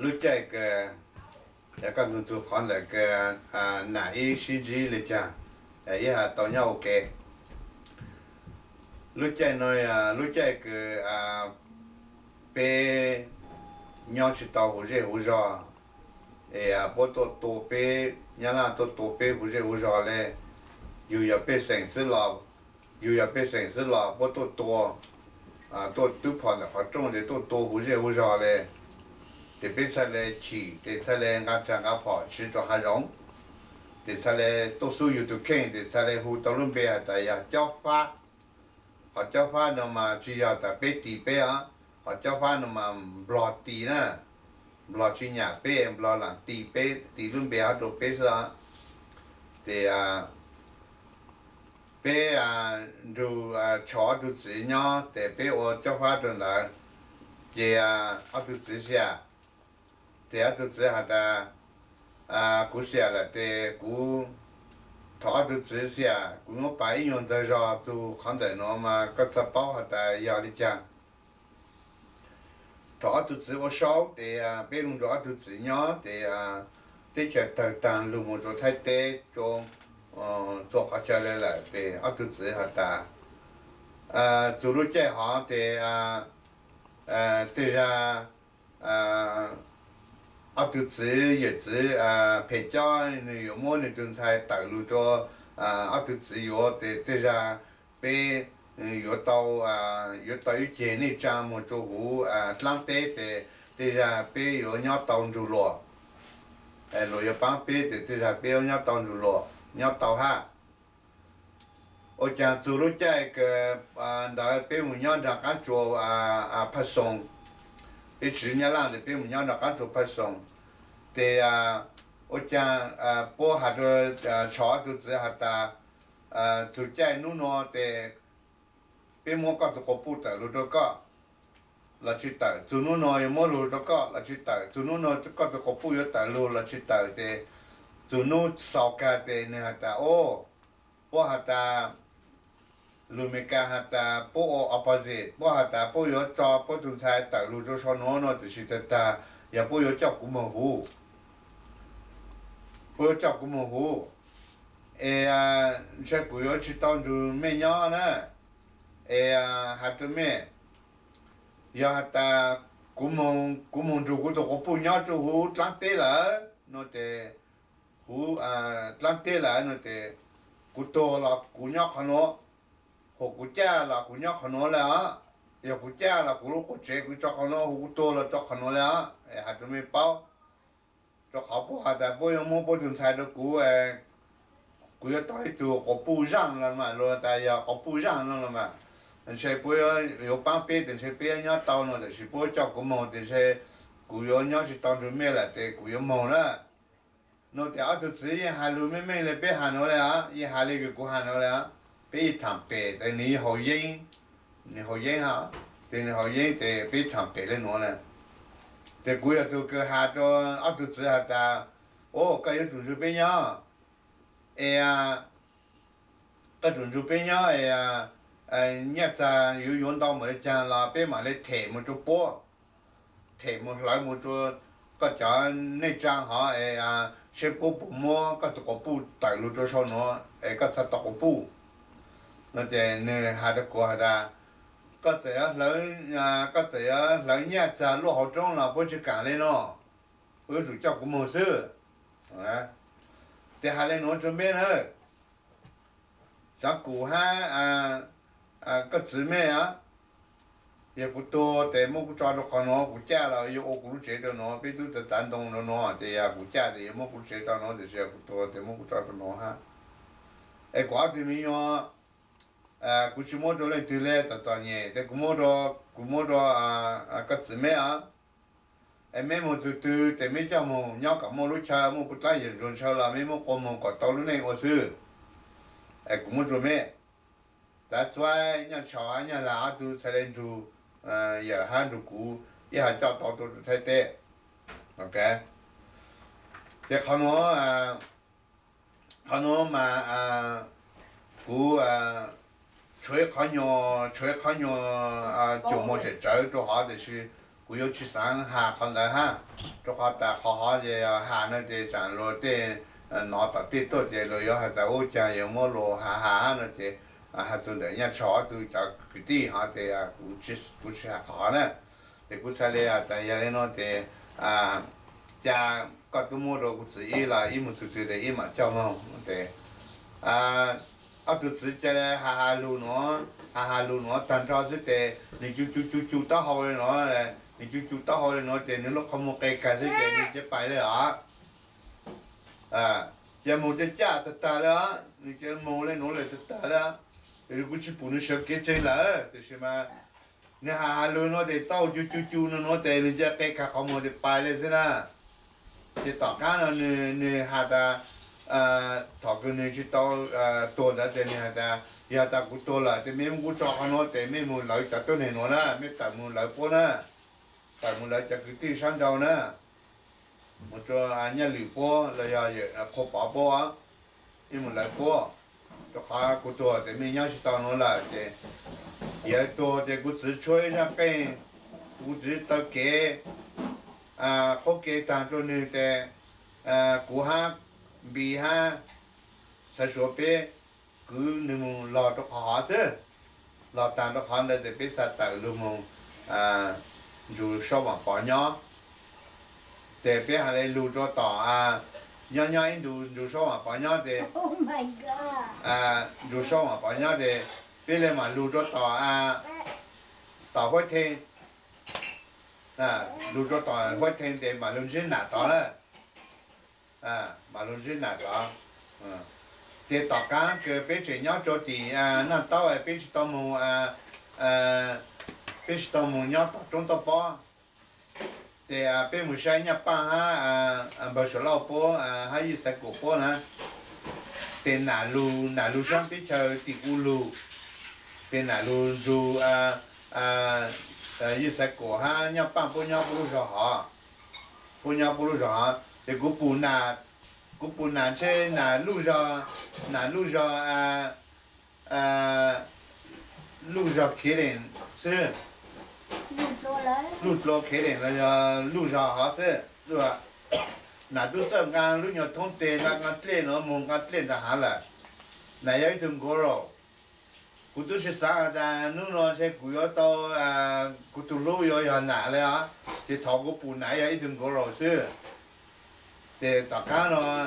lúc chạy cái cái con tụi tụi là cái à nãy ý suy nghĩ là à, tao nhau ok lúc chạy nói lúc chạy cái à, à nhau chỉ tao hú rê hú rò. À bố tổ tổ nhà là tổ tổ bé hú rê hú rò lẹ dù giờ sinh sự lò, dù giờ sinh sự lò, bố tổ tổ. À tổ tụi con là phát trung để tổ tổ hú rê hú rò lẹ để bé sai lệ chỉ để sai lệ ngã trang ngã phò chỉ cho hai rong. Để sai lệ tổ su yêu tu khen để sai lệ hồ tao luôn bé à tại à giáo pháp họ giáo pháp nó mà chỉ 要 tại bé tỷ bé à họ giáo pháp nó mà blot tỷ nè blot chỉ nhà bé blot là tỷ bé tỷ luôn bé à đồ bé sao để à bé à dù à chó dù chỉ nhau để bé ở giáo pháp đó là để à ở dù chỉ xa thế à tôi sẽ hạt ta à cú xe là thế cú thọ tôi sẽ xe cú nó bảy nhon tới rồi tôi không thể nó mà có thể bảo hạt ta giờ đi chăng thọ tôi sẽ có sáu thì à bên lùng đó tôi sẽ nhớ thì à thế sẽ thời tàn lùng một chỗ thay thế cho cho khách chơi lại là thì ở tôi sẽ hạt ta à chủ lúc chơi họ thì à à từ ra à ở từ chỉ giờ chỉ à, phải cho người yêu mỗi người tương sai tạo lưu cho à ở từ chỉ yếu để để ra bé ừ, yếu tàu à yếu tàu, yếu chế này cha một chỗ hú à lăng tế để để ra bé yếu nhau tàu ờ, chủ lọ à rồi yếu băng bé để để ra bé cái đó bé một nhau đang cán à à phát sóng 被去年浪的被我鸟那干做拍送，对呀，我讲啊，播下头啊，桥都只下达啊，走在路那的。pe mo ka to ko puta lu do ka la chi ta tu nu no ye mo lu do ka la chi ta tu nu no ka to ko pu yo ta lu la chi ta te tu nu sa ka te ne ha ta o po ha ta lu me ka ha ta po o opposite, po ha ta po yo cho po tu sai ta lu cho so no no tu chi ta ta, ya po yo cho ku mo hu. Po yo cho ku mo hu. E a, se ku yo chi ta du me nya na. E a hatu me. Ya hata kumong kumong du ku to ko pu nya tu hu tlang te la, no te hu, a, tlang te la, no te ku to la ku nya khano hồ cụ cha là cụ nhóc khăn nó là giờ cụ cha là cụ lúc cụ chế cụ cho khăn nó hồ cụ to là cho khăn nó là hạt chúng mình bao cho khó bố hạt đại bố yếm mua bố chúng sai được cụ ấy cụ ấy tới từ có bù răng là mà rồi tại giờ có bù răng là mà nên sẽ bố yếu bán bê thì sẽ bê nhóc tao nó thì bố cho cụ mò thì sẽ cụ yếu nhóc thì tao chúng mình là thì cụ yếu mò đó nó thì ở thực sự hai lúa mấy mấy là bé hà nó là, hai lúa cái cụ hà nó là bị thảm bể tại ní hồ dây. Ní hồ dây hả? Thì ní hồ dây thì bị thảm bể lên nó nè thì cuối là tôi cứ hạ cho áp tụt sự hạ ta. Ô, cái yếu tụt sự bên nhá. E à cái tụt sự bên nhá e à à nhà cha yếu yếu đau mà cha là bên mà lấy thể một chút bố. Thể một lại một chút có cho nên trang họ e à sẽ bố bố mua có tụ cổ bố tại lúc đó sau nó. E có tụ cổ bố nó chỉ nên hai đứa của ta có thể à, lỡ à, có thể à, lỡ nhà cha lúc hậu trong là bố chỉ cả lên nó. Với chủ cho của một sư à, thì hai lên nó chuẩn bị thôi. Chắc cụ ha à à có chữ mẹ á. Giờ cụ to cho được con nó cụ cha là yêu ô cụ chế cho nó biết tôi tự tán đồng nó nó. Thì à cụ cha thì mua cụ chế cho nó thì sẽ cụ to thì mua cụ cho nó ha. Ai quá thì mình à cú từ lệ tao tao nhẹ để cú mua à à cắt mẹ à mẹ mua từ từ mẹ cho mua nhau cả mua lúc cha mua bút tay rồi rồi sau là mẹ mua con mua cả tao lúc này mua sư à cú mẹ that's why nhà chó nhà lá tu sẽ lên tu à giờ hai đồ cú giờ hai cho tao tao thay tê ok thì khó nó à khó nó mà à cú à chuối khó nhỏ chuối khó nhỏ à chủ một chỉ cháu cho họ thì sư cú yêu chỉ sáng hà con ra ha. Cho họ ta khó họ à, thì hà nó thì chẳng lo thì nó ta tít tốt thì lo yêu hà ta ô cha yêu mô lo hà hà nó thì à hà tu để nhà chó tu cháu cái tí họ thì à cú chỉ cú chỉ hà khó nè. Để cú xa lê à ta ya lên nó thì à cha có tu mua đồ cú chỉ là ít một chút thì ít mà cho mong thì à ở chụp sẽ chơi hà hà luôn nó hà hà luôn nó, tàn cho sự tệ nên chú chú chú chú tao hôi lên nó nên chú chú tao hôi lên nó tệ nếu nó không một cây cả sẽ tệ nên chế phải rồi hả? À chế một chế cha tật ta đó. Nên chế mồ lên nó lại tật ta đó. Thì cũng chỉ phụ nữ sợ kia chơi lỡ, thì xem mà nên hà hà lù nó để tao chú chú chú nó nó tệ nên chế cây cả không một để phải lên thế nào thì tao cá nó, nè nè, hà ta à thọ cái này chỉ tao à tôi đã thế này ta giờ ta cũng tôi là thế mấy cũng cho nó thế mấy muốn lấy ta tôi này nó na mấy ta muốn lấy po na ta muốn lấy ta cái tiêu sang đầu na một chỗ anh à, nhà lựu po là giờ giờ khó bỏ po á nhưng muốn lấy po cho khá cũng tôi thế mấy nhau chỉ tao nó là thế. Giờ tôi thế cũng chỉ chơi ra cái cũng chỉ tao kế à khó kế ta cho nên thế à cú ha bị ha. Sa số pe cứ mu lo cho khó chứ. Lo tàng cho khó để biết sa tự luôn mu à dù sau bằng bỏ nhỏ để biết hà lê lù cho tỏ à nhỏ nhỏ in dù dù sau bằng bỏ nhỏ thì Oh my god. à dù sau bằng bỏ nhỏ thì biết lên mà lù cho tỏ à tỏ với thêm à lù cho tỏ với thêm thì mà lù dưới nạt tỏ đó à mà luôn duyên nạt có. À. Thì tỏ cá, cứ biết chỉ nhỏ cho thì à nó tao ấy, biết tao mù à à biết tao mù nhỏ tao trong tao bỏ thì à biết mù sai nhá ba ha à à bảo số lâu bỏ à hay gì sẽ cổ bỏ nè. Thì nà lu nà lu sang biết chờ thì u lu thì nà lu dù à à à gì sẽ cổ ha nhá ba bỏ nhá bỏ rồi họ. Bỏ nhá bỏ rồi hả thì cũng bùn là cũng bùn là trên là lu cho là lu cho à à lu cho kia đến sư. Lu lo kia đến là lu cho họ sư. Đúng không là tôi sợ ngang lúc nhỏ thông tệ là ngang tệ nó mong ngang tệ là hả là. Là yếu thương cố rồi cụ tôi sẽ sáng à ra nó nó sẽ cụ yếu tao à cụ tôi lưu yếu yếu nã rồi á. Thì thọ cụ bù nã yếu thương cố rồi sư thì tất cả nó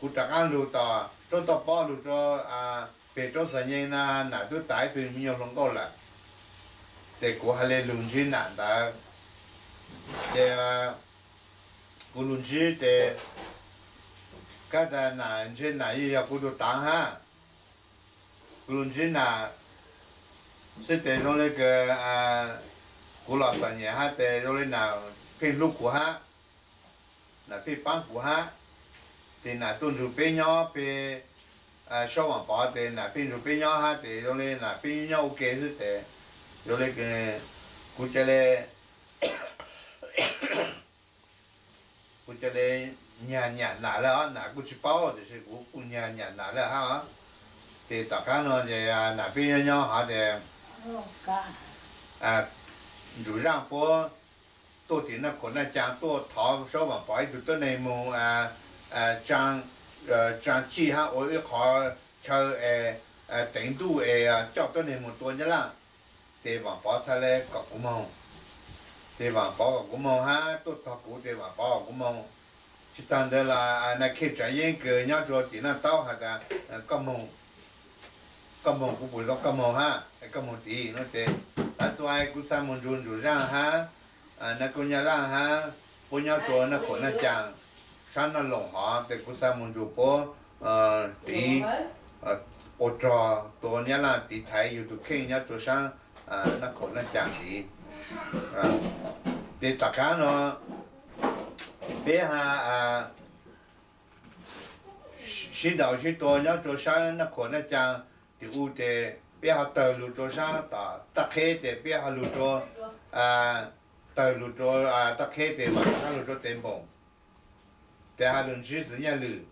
cụ tất cả lưu tao cho tao bao lưu cho à về cho sản nhân na nà tôi tải từ nhiều lòng câu là thì cụ hà lê lùn chuyên nạn ta thì cụ lùn chuyên thì cái ta nà chuyên nà yêu cụ tôi tặng ha cụ lùn chuyên nà sẽ để trong cái cái à cụ lọt tận nhà ha để trong cái nào cái lúc của ha là phim băng của ha thì là tuân thủ bên nhau à sau mà bỏ. Thì là phim thủ bên nhau ha thì trong cái là phim nhau ok sẽ để trong cái cái cụ chơi lên cụ chơi lên nhà nhà nã là nã cụ chỉ bao thì sẽ cụ nhà nhà nã là ha thì tất cả nó thì nã phim nhau ha thì à dù rằng bố tôi thì nó còn là trang tôi thọ số mà phải được tôi này mù à à trang ờ, trang chi ha ôi cái khó chờ à à tỉnh tu à cho tôi này một tuần nhá là thì mà bỏ xa lên cọc cũng mong thì mà bỏ cũng mong ha, tôi thọ cũng thì mà bỏ cũng mong chỉ tận đây là à na khi trả yên cười nhau rồi thì ờ, nó tao hạt à có mong có mong cũng buổi đó có mong ha. Có mong thì nó thế à tôi ai cũng sang một run rủi ra ha à nó cũng nhớ ha. Cũng nhớ tuổi nó cũng là chàng. Sáng nó lồng họ thì cũng sao muốn chụp bố ờ tí ờ ô trò. Tuổi nhớ là tí thấy youtube kinh nhớ tuổi sáng à nó cũng là chàng gì à thì tất cả nó bé ha à sĩ đạo sĩ tuổi nhớ tuổi sáng nó cũng là chàng. Thì u thì bé họ từ lụt tuổi sáng ta ta thì bé họ lụt tuổi à tờ lụt cho à ta khé thì mà ta lụt cho tiền bổng. Thì họ lụt chỉ tự nhiên lụt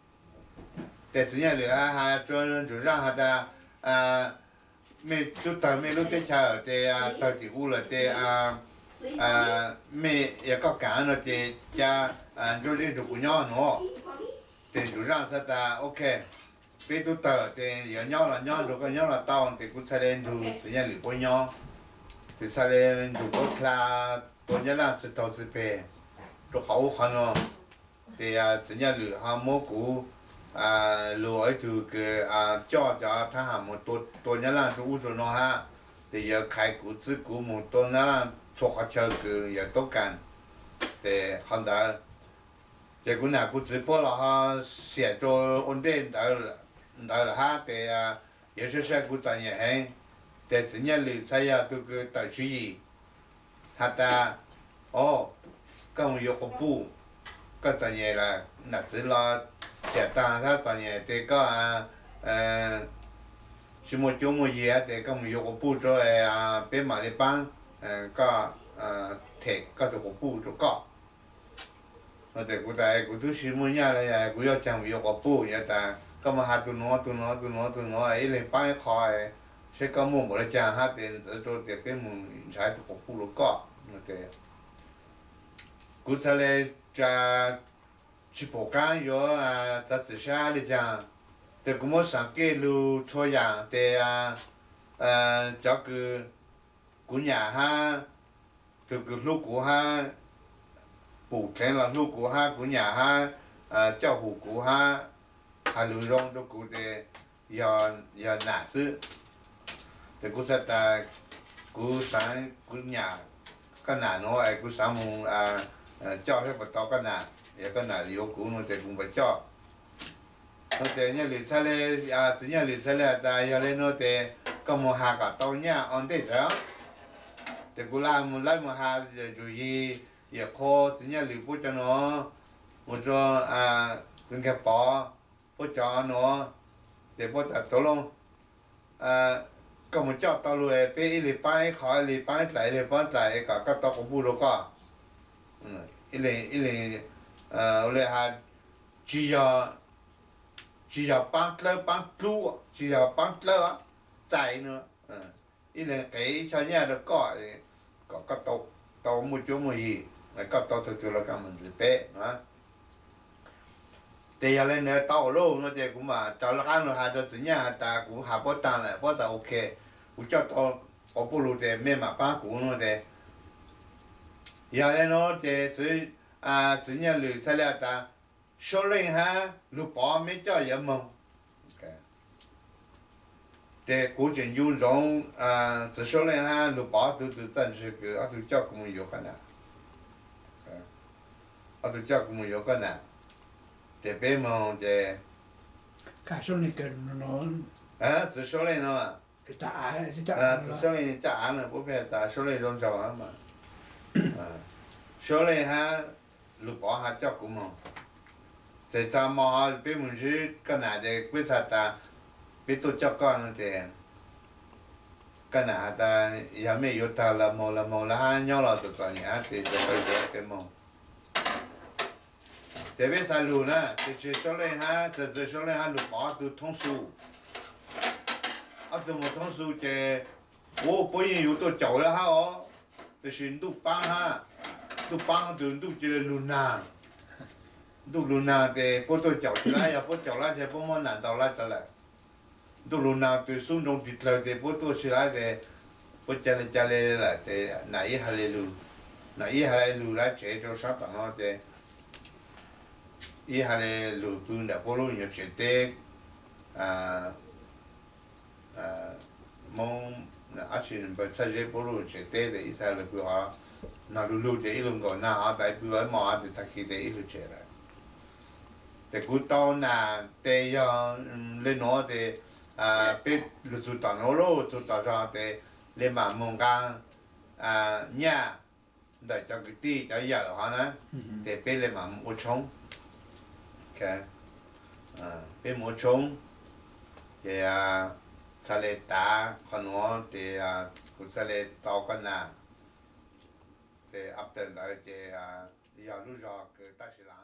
thì tự nhiên lụt à ha cho chủ ra ha ta à mẹ chú tờ mẹ lúc tới chờ thì à tờ thì u là thì à à mẹ ya có cả nó thì cha à cho đi được nhau nó thì chủ ra sẽ ta ok bây tu tờ thì giờ nhau là nhau được nhau là tao thì cũng sẽ lên đủ thì nhà lửa với nhau. Thì sẽ lên đủ có là tôi nhớ là sẽ tao sẽ về rồi hậu khăn nó thì à thì nhà lửa ham mua cũ à lửa ấy từ cái à cho cho thằng ham một tôi tôi nhớ là tôi uống rồi nó ha thì giờ khai cũ chứ cũ một tôi nhớ là thuộc họ chơi cái giờ tốt cần thì không đã giờ cũng là cũng chỉ bỏ là ha写做ổn định到了到了哈的啊，有些事cũng专业很，แต่只要你才要这个到注意，他的哦，跟有个不，个专业啦， hata ô công việc của bù cái tờ nhẹ là nạp sĩ lo trẻ ta ra tờ nhẹ thì có à ờ chỉ một chỗ một gì á, thì công việc của bù cho à bên mà đi bán có à thể có được của bù cho có nó thì cụ tại cụ tu sĩ muốn nhà là cụ yêu chẳng việc của bù nhà ta có mà hạt tu nó tu nó tu nó tu nó ấy lên bán khỏi sẽ có mua một cái chàng hát, thì tôi tôi cái mình trái được của bù rồi có ke ku cha le cha chi po ka yo a ta te sha le cha te ku mo sa ke lu cho ya te a a cha ku ha te ku lu ku ha pu chen la lu ku ha ku nya ha à cho hủ cú ha hà lù rong đó cú để giờ giờ nã sư để cú sẽ ta cú sáng cú nhà cái nã nó ai cũng sáng mùng à, à cho hết một tao cái nã để cái nã yếu cũng nó thì cũng phải cho. Nó thế nhá lịch sử lệ à từ nhà lịch sử lệ ta giờ lên nó thì có một hà cả tàu nhá on thế sao thế cũng làm một lại một hà giờ chú ý giờ khó từ nhà lịch bút cho nó. Một số à từng cái bỏ bút cho nó. Để bút đặt tàu luôn. À có một chỗ tàu lùi bé lì bay khỏi lì bay lại lì bay lại cả các tàu cũng bút đâu cả ừ ilé ilé à oleh hà chỉ giờ chỉ là bán lơ bán lúa chỉ là bán lơ chạy nữa. À ý là cái cho nhà được có có có tàu tàu một chỗ một gì. Là có tàu tàu chỗ là cái mình tự bé nữa thì giờ lên nữa tàu lô nó thì cũng mà cho là ăn rồi hai đứa tự nhà ta cũng hạ bớt tan lại bớt ta ok cũng cho tàu có bù lù thì mẹ mà bán cũng nó thì giờ lên nó thì chỉ à tự nhà lười thay là ta số lên ha lúc bỏ mấy cho giờ mong để cố trình du rong à sự số lên ha lúc bỏ từ từ chân sự cái ở từ cho cũng nhiều cái nào ở từ cho cũng nhiều cái nào để bé mong để cả số này cái nó à sự số lên nó trả cái trả à sự số lên trả nữa bố phải trả số lên rong trò mà. À số lên ha lúc bỏ ha cho cũng mong thì ta mà biết mình chứ cái nào thì quyết sát ta biết tôi cho con thì. Cái nào ta? Giờ mấy yếu ta là mồ là mồ là hai nhau là tụi tụi nhá thì sẽ phải cái mồ thế biết sao luôn nè, thì chỉ cho lên ha thì chỉ cho lên ha lúc bỏ từ thông số à từ một thông số thì wo bây giờ yếu tôi chậu là ha ó thì xin tu băng ha tu băng từ tu chỉ là luôn nào du luna de po to chao ya po chao la je po mo nan tao la ta la du luna tu sun dong dit la de po to chi la de po cha le cha le la de na i ha le lu na i ha le lu cho i ha le lu tu na po lu nyo che te a a mong na a chi ba cha je po lu che te de i sa le pu ha na lu lu de i lu ngo na a dai pu a mo a de ta ki de i lu che la để cú tao nà để giờ lên nó để à biết lúc tụt tao nó lô tao ra để lên mà mong gang à nhà để cho cái tí cho giờ hả nè để biết lên mà mua trống cả à biết mua trống, thì à sa lê ta con nó thì à cũng sa lê tao con nà thì áp tên lại thì à vào lúc rồi cứ ta sẽ làm